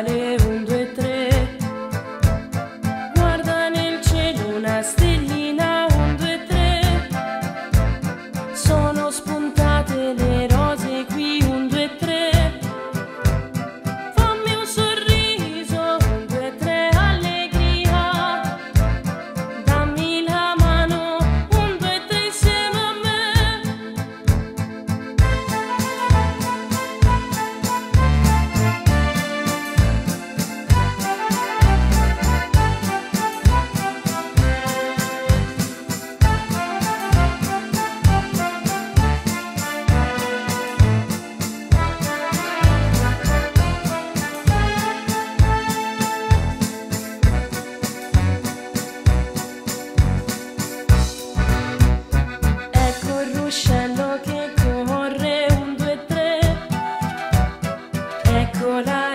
aller piccola